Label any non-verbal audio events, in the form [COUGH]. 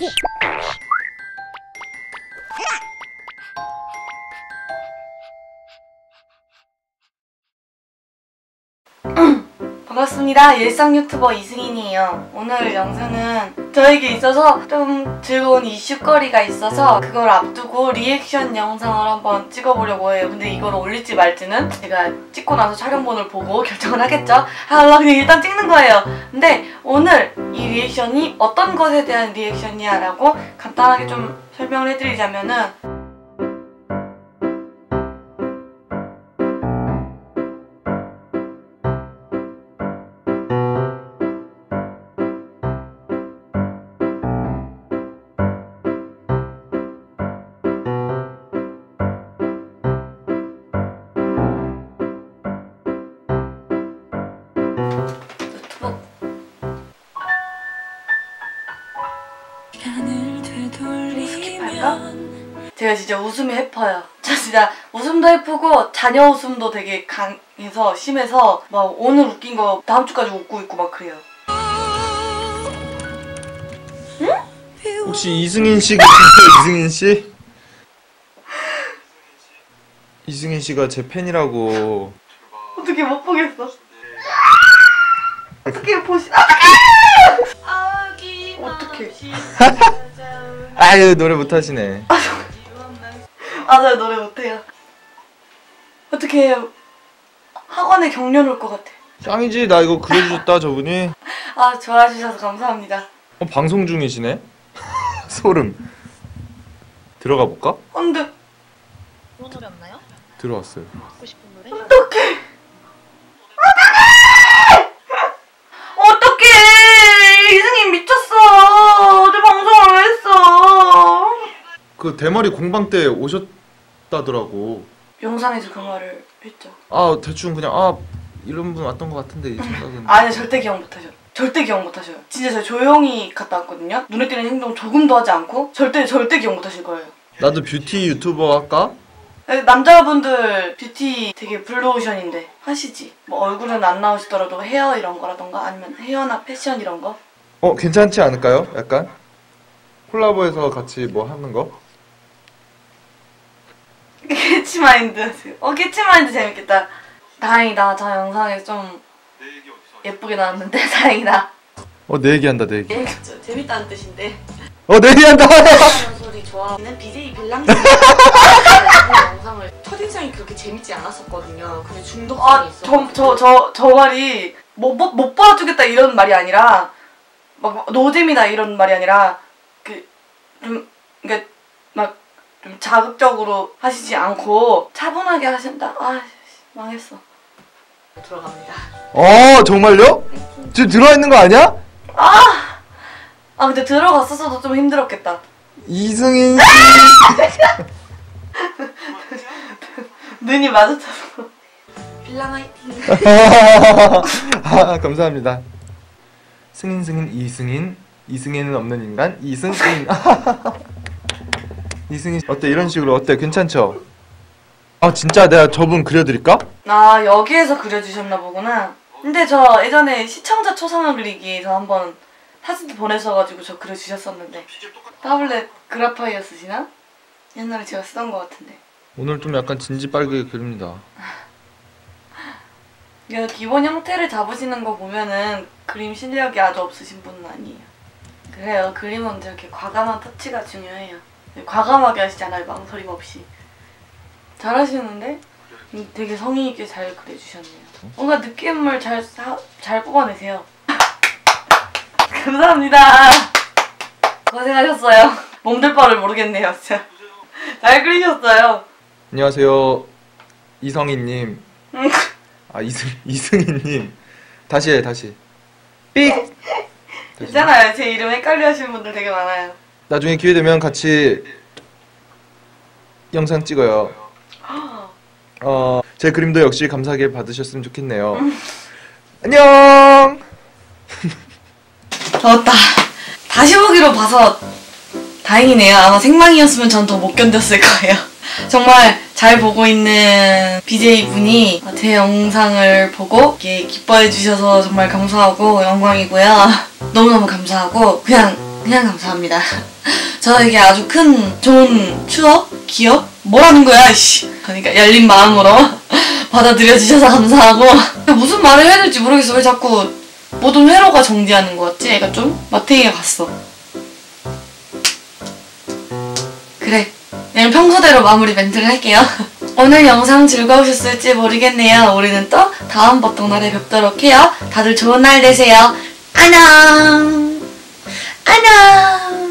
うん。 반갑습니다. 일상 유튜버 이승인이에요. 오늘 영상은 저에게 있어서 좀 즐거운 이슈거리가 있어서 그걸 앞두고 리액션 영상을 한번 찍어보려고 해요. 근데 이걸 올릴지 말지는 제가 찍고 나서 촬영본을 보고 [LAUGHS] 결정을 하겠죠? 아, 나 그냥 일단 찍는 거예요. 근데 오늘 이 리액션이 어떤 것에 대한 리액션이야 라고 간단하게 좀 설명을 해드리자면은 시간을 제가 진짜 웃음이 해퍼요. [LAUGHS] 저 진짜 웃음도 해프고 자녀 웃음도 되게 강해서 심해서 막 오늘 웃긴 거 다음 주까지 웃고 있고 막 그래요. 혹시 이승인 씨 계세요? 이승인 씨? 이승인 씨가 제 팬이라고. 어떻게 못 보겠어? 어떻게 보시? 아! 아유 노래 못하시네. 아, 저 노래 못해요. 어떻게? 학원에 경련 올 것 같아. 짱이지 나 이거 그려주셨다 저분이. 아, 좋아해주셔서 감사합니다. 어, 방송 중이시네. [LAUGHS] 소름. 들어가 볼까? 근데 그런 노래 없나요? 들어왔어요. 듣고 싶은 노래? 어떡해! 이승인 미쳤어! 어제 방송을 왜 했어? 그 대머리 공방 때 오셨다더라고. 영상에서 그 말을 했죠. 아 대충 그냥 아 이런 분 왔던 것 같은데 이 생각은. [LAUGHS] 아니 절대 기억 못하셔. 절대 기억 못하셔요. 진짜 저 조용히 갔다 왔거든요. 눈에 띄는 행동 조금도 하지 않고 절대 절대 기억 못하실 거예요. 나도 뷰티 유튜버 할까? 남자분들 뷰티 되게 블루오션인데 하시지. 뭐 얼굴은 안 나오시더라도 헤어 이런 거라던가 아니면 헤어나 패션 이런 거. 어 괜찮지 않을까요? 약간 콜라보해서 같이 뭐 하는 거? 캐치마인드. 어 캐치마인드 재밌겠다. 다행이다. 저 영상에 좀 예쁘게 나왔는데 [LAUGHS] 다행이다. 어 내 얘기한다 내 얘기. 예, 저 재밌다는 뜻인데. 어내 얘기한다. 하는 [LAUGHS] 소리 좋아하는 BJ 영상을 첫인상이 그렇게 재밌지 않았었거든요. 근데 중독성이 있어. 저저 저 저 말이 뭐못 못 봐주겠다 이런 말이 아니라 막 노잼이다 이런 말이 아니라 그좀 그러니까 막 좀 자극적으로 하시지 않고 차분하게 하신다. 아 망했어. 들어갑니다. 어 정말요? 지금 들어와 있는 거 아니야? 아 근데 들어갔었어도 좀 힘들었겠다. 이승인 씨. [LAUGHS] 눈이 마주쳐서. 빌랑 화이팅. [LAUGHS] 아, 감사합니다. 승인 승인 이승인 이승인은 없는 인간 이승인. [LAUGHS] 이승인 어때 이런 식으로 어때 괜찮죠? 아 진짜 내가 저분 그려드릴까? 아 여기에서 그려주셨나 보구나. 근데 저 예전에 시청자 초상화 그리기에서 한번 사진도 보내셔가지고 저 그려주셨었는데 타블렛 그라파이어 쓰시나? 옛날에 제가 쓰던 것 같은데. 오늘 좀 약간 진지 빨개 그립니다. [LAUGHS] 이거 기본 형태를 잡으시는 거 보면은 그림 실력이 아주 없으신 분은 아니에요. 그래요. 그림은 저렇게 과감한 터치가 중요해요. 과감하게 하시잖아요. 망설임 없이. 잘하시는데 음, 되게 성의 있게 잘 그려주셨네요. 뭔가 느낌을 잘, 사, 잘 뽑아내세요. [LAUGHS] 감사합니다. 고생하셨어요. 몸둘 바를 모르겠네요, 진짜. 잘 그리셨어요. 안녕하세요 이성희님. 음. 아 이승 이승희님. 다시 해 다시. 삑. [LAUGHS] 괜찮아요. 제 이름 헷갈려 하시는 분들 되게 많아요. 나중에 기회 되면 같이 영상 찍어요. [GASPS] 어, 제 그림도 역시 감사하게 받으셨으면 좋겠네요. 안녕. [LAUGHS] 더웠다. 다시 보기로 봐서 다행이네요. 아마 생방이었으면 전 더 못 견뎠을 거예요. [LAUGHS] 정말 잘 보고 있는 BJ 분이 제 영상을 보고 이렇게 기뻐해 주셔서 정말 감사하고 영광이고요. [LAUGHS] 너무너무 감사하고 그냥 그냥 감사합니다. [LAUGHS] 저에게 아주 큰 좋은 추억, 기억, 뭐라는 거야, 씨. 그러니까 열린 마음으로 [LAUGHS] 받아들여 주셔서 감사하고 무슨 말을 해야 될지 모르겠어. 왜 자꾸 모든 회로가 정지하는 거 같지? 애가 좀 마탱이가 갔어. 그래. 그냥 평소대로 마무리 멘트를 할게요. [LAUGHS] 오늘 영상 즐거우셨을지 모르겠네요. 우리는 또 다음 버통날에 뵙도록 해요. 다들 좋은 날 되세요. 안녕! 안녕!